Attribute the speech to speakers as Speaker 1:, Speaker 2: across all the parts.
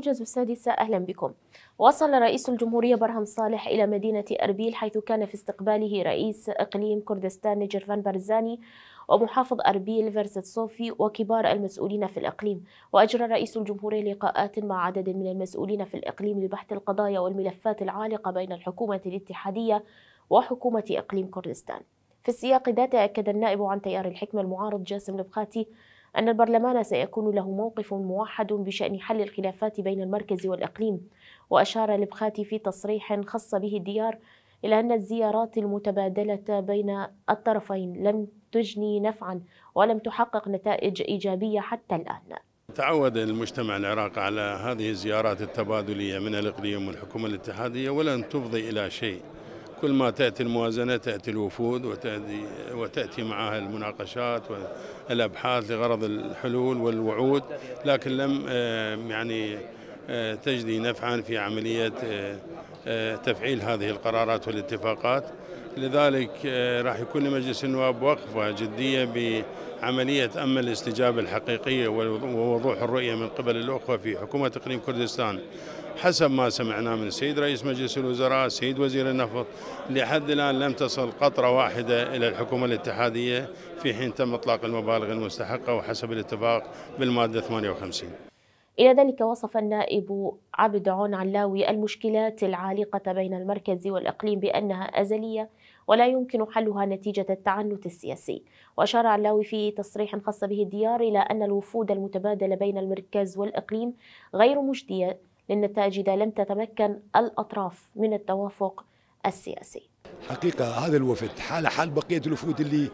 Speaker 1: الموجز السادسة أهلا بكم. وصل رئيس الجمهورية برهم صالح إلى مدينة أربيل حيث كان في استقباله رئيس إقليم كردستان نجرفان برزاني ومحافظ أربيل فيرست صوفي وكبار المسؤولين في الإقليم. وأجرى رئيس الجمهورية لقاءات مع عدد من المسؤولين في الإقليم لبحث القضايا والملفات العالقة بين الحكومة الاتحادية وحكومة إقليم كردستان. في السياق ذاته أكد النائب عن تيار الحكمة المعارض جاسم البخاتي أن البرلمان سيكون له موقف موحد بشأن حل الخلافات بين المركز والإقليم وأشار البخاتي في تصريح خص به الديار إلى أن الزيارات المتبادلة بين الطرفين لم تجني نفعا ولم تحقق نتائج إيجابية حتى الآن.
Speaker 2: تعود المجتمع العراقي على هذه الزيارات التبادلية من الإقليم والحكومة الاتحادية ولن تفضي إلى شيء. كل ما تأتي الموازنة تأتي الوفود وتأتي, وتأتي معها المناقشات والأبحاث لغرض الحلول والوعود لكن لم يعني تجدي نفعا في عملية تفعيل هذه القرارات والاتفاقات. لذلك راح يكون لمجلس النواب وقفة جدية بعملية أمل الاستجابة الحقيقية ووضوح الرؤية من قبل الأخوة في حكومة إقليم كردستان. حسب ما سمعناه من السيد رئيس مجلس الوزراء السيد وزير النفط لحد الآن لم تصل قطرة واحدة إلى الحكومة الاتحادية في حين تم إطلاق المبالغ المستحقة وحسب الاتفاق بالمادة 58
Speaker 1: إلى ذلك وصف النائب عبد عون علاوي المشكلات العالقة بين المركز والإقليم بأنها أزلية ولا يمكن حلها نتيجة التعنت السياسي. وأشار علاوي في تصريح خاص به الديار إلى أن الوفود المتبادلة بين المركز والإقليم غير مجدية للنتائج إذا لم تتمكن الأطراف من التوافق السياسي.
Speaker 3: حقيقة هذا الوفد حال حال بقية الوفود اللي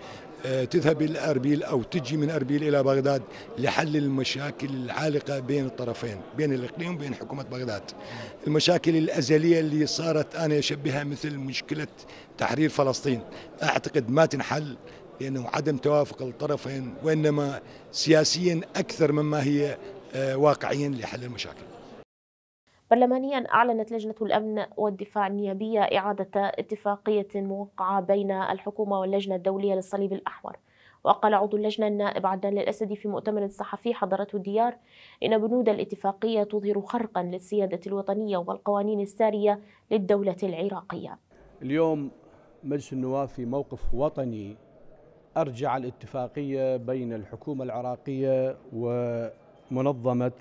Speaker 3: تذهب إلى أربيل أو تجي من أربيل إلى بغداد لحل المشاكل العالقة بين الطرفين بين الإقليم وبين حكومة بغداد. المشاكل الأزلية اللي صارت أنا أشبهها مثل مشكلة تحرير فلسطين. أعتقد ما تنحل لأنه عدم توافق الطرفين وإنما سياسيا أكثر مما هي واقعيا لحل المشاكل.
Speaker 1: برلمانيا أعلنت لجنة الأمن والدفاع النيابية إعادة اتفاقية موقعة بين الحكومة واللجنة الدولية للصليب الأحمر. وقال عضو اللجنة النائب عدنان الأسدي في مؤتمر صحفي حضرته الديار إن بنود الاتفاقية تظهر خرقا للسيادة الوطنية والقوانين السارية للدولة العراقية.
Speaker 4: اليوم مجلس النواب في موقف وطني أرجع الاتفاقية بين الحكومة العراقية ومنظمة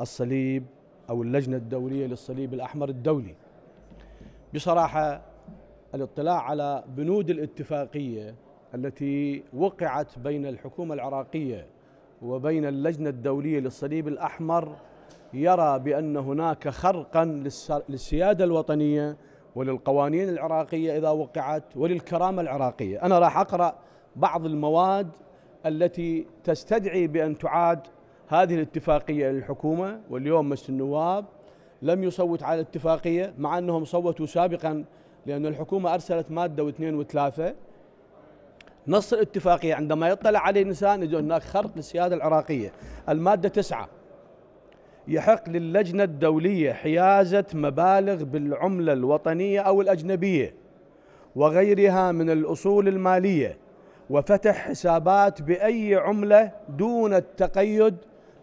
Speaker 4: الصليب أو اللجنة الدولية للصليب الأحمر الدولي. بصراحة الاطلاع على بنود الاتفاقية التي وقعت بين الحكومة العراقية وبين اللجنة الدولية للصليب الأحمر يرى بأن هناك خرقا للسيادة الوطنية وللقوانين العراقية إذا وقعت وللكرامة العراقية. أنا راح أقرأ بعض المواد التي تستدعي بأن تعاد هذه الاتفاقية للحكومة واليوم مجلس النواب لم يصوت على الاتفاقية مع أنهم صوتوا سابقا لأن الحكومة أرسلت مادة واثنين وثلاثة. نص الاتفاقية عندما يطلع عليه الإنسان يجد هناك خرق للسيادة العراقية. المادة تسعة. يحق للجنة الدولية حيازة مبالغ بالعملة الوطنية أو الأجنبية وغيرها من الأصول المالية وفتح حسابات بأي عملة دون التقيد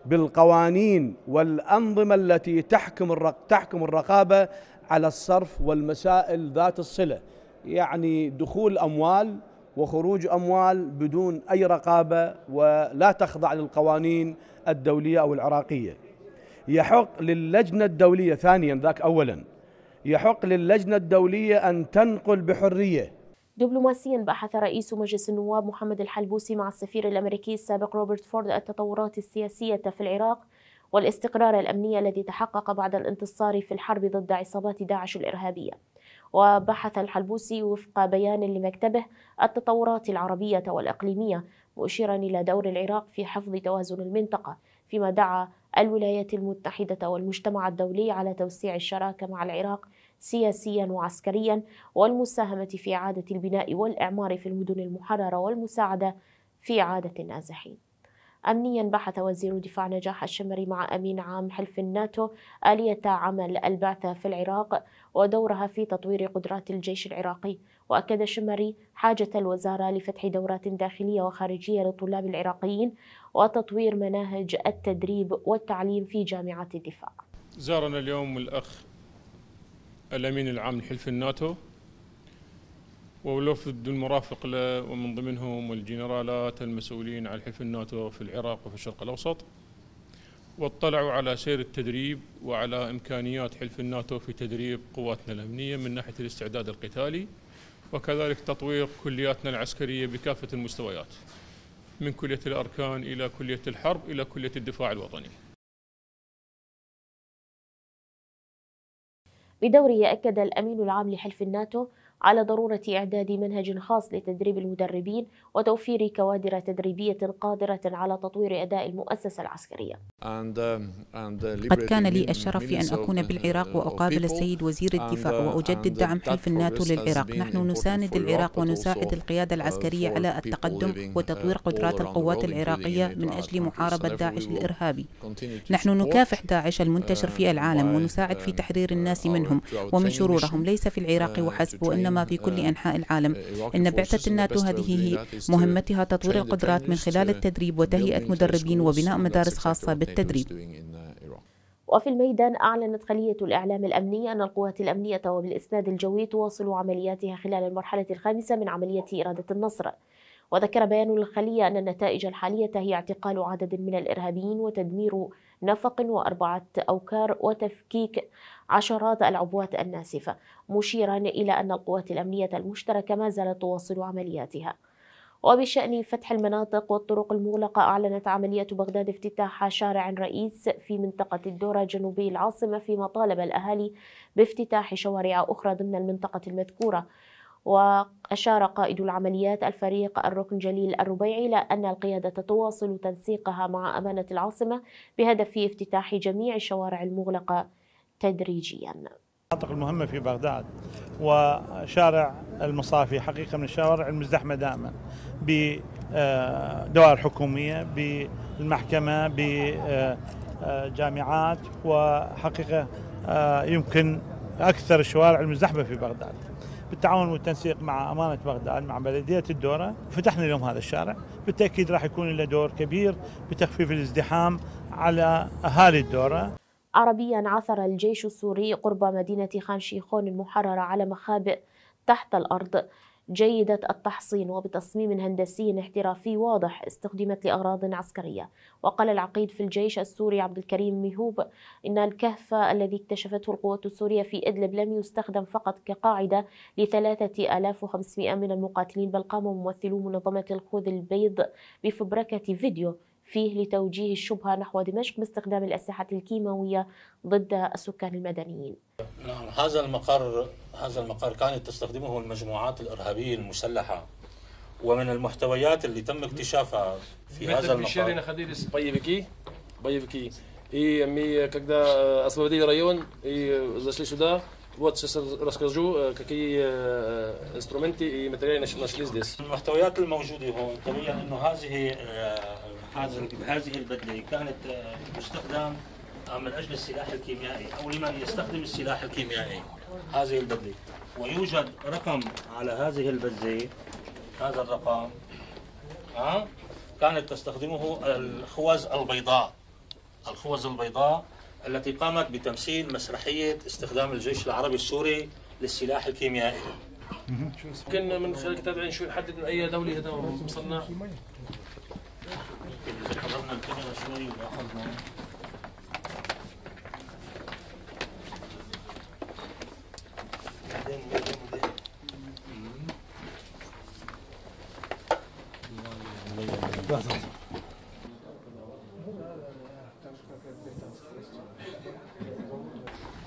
Speaker 4: بالقوانين والأنظمة التي تحكم تحكم الرقابة على الصرف والمسائل ذات الصلة. يعني دخول أموال وخروج أموال بدون أي رقابة ولا تخضع للقوانين الدولية أو العراقية. يحق للجنة الدولية ثانيا ذاك أولا يحق للجنة الدولية أن تنقل بحرية
Speaker 1: دبلوماسيا بحث رئيس مجلس النواب محمد الحلبوسي مع السفير الأمريكي السابق روبرت فورد التطورات السياسية في العراق والاستقرار الأمني الذي تحقق بعد الانتصار في الحرب ضد عصابات داعش الإرهابية. وبحث الحلبوسي وفق بيان لمكتبه التطورات العربية والإقليمية مشيرا إلى دور العراق في حفظ توازن المنطقة فيما دعا الولايات المتحدة والمجتمع الدولي على توسيع الشراكة مع العراق سياسيا وعسكريا والمساهمة في إعادة البناء والإعمار في المدن المحررة والمساعدة في إعادة النازحين. أمنيا بحث وزير الدفاع نجاح الشمري مع أمين عام حلف الناتو آلية عمل البعثة في العراق ودورها في تطوير قدرات الجيش العراقي. وأكد الشمري حاجة الوزارة لفتح دورات داخلية وخارجية للطلاب العراقيين وتطوير مناهج التدريب والتعليم في جامعات الدفاع.
Speaker 5: زارنا اليوم الأخ الأمين العام لحلف الناتو والوفد المرافق له ومن ضمنهم الجنرالات المسؤولين عن حلف الناتو في العراق وفي الشرق الأوسط. واطلعوا على سير التدريب وعلى إمكانيات حلف الناتو في تدريب قواتنا الأمنية من ناحية الاستعداد القتالي وكذلك تطوير كلياتنا العسكرية بكافة المستويات من كلية الأركان إلى كلية الحرب إلى كلية الدفاع الوطني.
Speaker 1: بدوره أكد الأمين العام لحلف الناتو على ضرورة إعداد منهج خاص لتدريب المدربين وتوفير كوادر تدريبية قادرة على تطوير أداء المؤسسة العسكرية.
Speaker 6: قد كان لي الشرف في أن أكون بالعراق وأقابل السيد وزير الدفاع وأجدد دعم حلف الناتو للعراق. نحن نساند العراق ونساعد القيادة العسكرية على التقدم وتطوير قدرات القوات العراقية من أجل محاربة داعش الإرهابي. نحن نكافح داعش المنتشر في العالم ونساعد في تحرير الناس منهم ومن شرورهم. ليس في العراق وحسب وإنما إنما في كل أنحاء العالم. إن بعثة الناتو هذه هي مهمتها تطوير القدرات من خلال التدريب وتهيئة مدربين وبناء مدارس خاصة بالتدريب.
Speaker 1: وفي الميدان أعلنت خلية الإعلام الأمني أن القوات الأمنية وبالإسناد الجوي تواصل عملياتها خلال المرحلة الخامسة من عملية إرادة النصر. وذكر بيان الخلية أن النتائج الحالية هي اعتقال عدد من الإرهابيين وتدمير نفق وأربعة أوكار وتفكيك عشرات العبوات الناسفة مشيرا إلى أن القوات الأمنية المشتركة ما زالت تواصل عملياتها. وبشأن فتح المناطق والطرق المغلقة أعلنت عملية بغداد افتتاح شارع رئيس في منطقة الدورة جنوبي العاصمة فيما طالب الأهالي بافتتاح شوارع أخرى ضمن المنطقة المذكورة. وأشار قائد العمليات الفريق الركن جليل الربيعي إلى أن القيادة تواصل تنسيقها مع أمانة العاصمة بهدف افتتاح جميع الشوارع المغلقة تدريجيا.
Speaker 7: المناطق المهمة في بغداد وشارع المصافي حقيقة من الشوارع المزدحمة دائما بدوائر حكومية بالمحكمة بجامعات وحقيقة يمكن أكثر الشوارع المزدحمة في بغداد. بالتعاون والتنسيق مع أمانة بغداد مع بلدية الدورة. فتحنا اليوم هذا الشارع. بالتأكيد راح يكون له دور كبير بتخفيف الازدحام على أهالي الدورة.
Speaker 1: عربيا عثر الجيش السوري قرب مدينة خان شيخون المحررة على مخابئ تحت الأرض. جيدة التحصين وبتصميم هندسي احترافي واضح استخدمت لأغراض عسكرية. وقال العقيد في الجيش السوري عبد الكريم ميهوب إن الكهف الذي اكتشفته القوات السورية في إدلب لم يستخدم فقط كقاعدة لثلاثة آلاف وخمسمائة من المقاتلين بل قام ممثلو منظمة الخوذ البيض بفبركة فيديو فيه لتوجيه الشبهة نحو دمشق باستخدام الأسلحة الكيماوية ضد السكان المدنيين
Speaker 8: نعم هذا المقر هذا المقر كانت تستخدمه المجموعات الإرهابية المسلحة ومن المحتويات اللي تم اكتشافها في هذا المقر
Speaker 9: боевики, боевики. И мы, когда освободили район и зашли сюда, вот сейчас расскажу, какие инструменты и материалы нашли здесь.
Speaker 8: المحتويات الموجودة هون تبين أنه هذه هذه هذه البدلة كانت آه، تستخدم آه، من أجل السلاح الكيميائي أو لمن يستخدم السلاح الكيميائي. هذه البدلة. ويوجد رقم على هذه البدلة. هذا الرقم ها آه، كانت تستخدمه الخوذ البيضاء. الخوذ البيضاء التي قامت بتمثيل مسرحية استخدام الجيش العربي السوري للسلاح الكيميائي.
Speaker 9: ممكن من خلال كتاب عين شو يحدد من أي دولة هذا مصنع.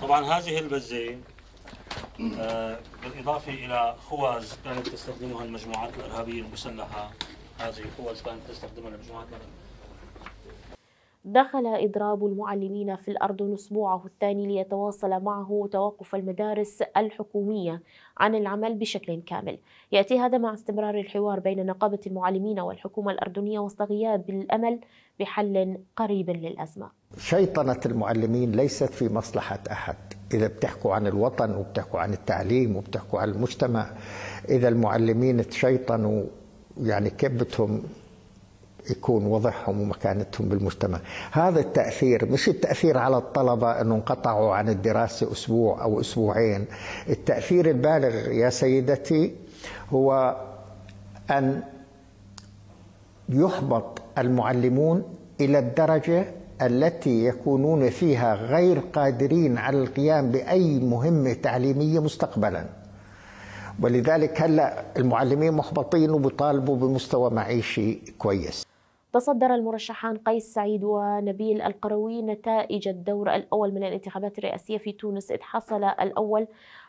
Speaker 8: طبعا هذه البزة آه، بالإضافة إلى خوذ كانت تستخدمها المجموعات الإرهابية المسلحة هذه القوى كانت تستخدمها المجموعات
Speaker 1: دخل إضراب المعلمين في الأردن أسبوعه الثاني ليتواصل معه توقف المدارس الحكومية عن العمل بشكل كامل. يأتي هذا مع استمرار الحوار بين نقابة المعلمين والحكومة الأردنية وسط غياب الأمل بحل قريب للأزمة.
Speaker 10: شيطنة المعلمين ليست في مصلحة أحد. إذا بتحكوا عن الوطن وبتحكوا عن التعليم وبتحكوا عن المجتمع إذا المعلمين تشيطنوا يعني كبتهم يكون وضعهم ومكانتهم بالمجتمع. هذا التأثير مش التأثير على الطلبة أنه انقطعوا عن الدراسة أسبوع أو أسبوعين. التأثير البالغ يا سيدتي هو أن يحبط المعلمون إلى الدرجة التي يكونون فيها غير قادرين على القيام بأي مهمة تعليمية مستقبلا. ولذلك هلأ المعلمين محبطين وبيطالبوا بمستوى معيشي كويس.
Speaker 1: تصدر المرشحان قيس سعيد ونبيل القروي نتائج الدور الأول من الانتخابات الرئاسية في تونس. إذ حصل الأول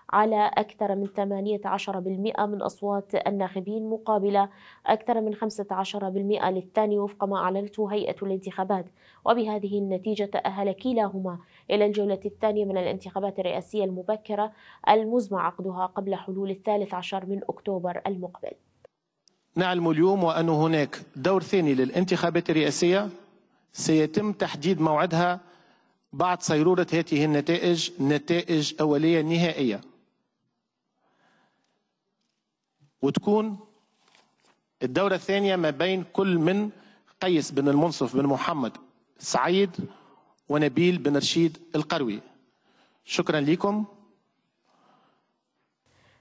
Speaker 1: على أكثر من 18% من أصوات الناخبين مقابل أكثر من 15% للثاني وفق ما أعلنته هيئة الانتخابات. وبهذه النتيجة تأهل كلاهما إلى الجولة الثانية من الانتخابات الرئاسية المبكرة المزمع عقدها قبل حلول الثالث عشر من أكتوبر المقبل.
Speaker 11: نعلم اليوم وأن هناك دور ثاني للانتخابات الرئاسية. سيتم تحديد موعدها بعد صيرورة هذه النتائج نتائج أولية نهائية. وتكون الدورة الثانية ما بين كل من قيس بن المنصف بن محمد سعيد ونبيل بن رشيد القروي. شكرا لكم.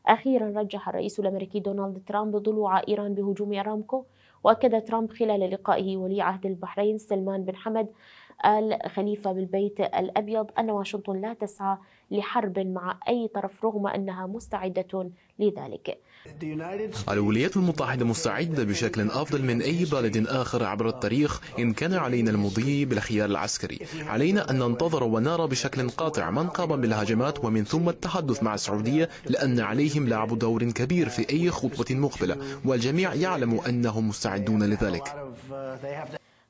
Speaker 1: أخيرا رجح الرئيس الأمريكي دونالد ترامب ضلوع إيران بهجوم أرامكو وأكد ترامب خلال لقائه ولي عهد البحرين سلمان بن حمد الخليفة بالبيت الأبيض أن واشنطن لا تسعى لحرب مع أي طرف رغم أنها مستعدة لذلك.
Speaker 12: الولايات المتحدة مستعدة بشكل أفضل من أي بلد آخر عبر التاريخ إن كان علينا المضي بالخيار العسكري. علينا أن ننتظر ونرى بشكل قاطع من قام بالهجمات ومن ثم التحدث مع السعودية لأن عليهم لعب دور كبير في أي خطوة مقبلة والجميع يعلم أنهم مستعدون لذلك.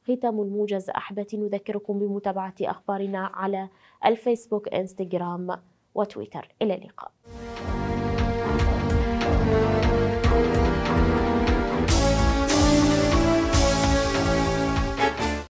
Speaker 1: ختام الموجز. أحبتي نذكركم بمتابعة أخبارنا على الفيسبوك إنستغرام وتويتر. إلى اللقاء.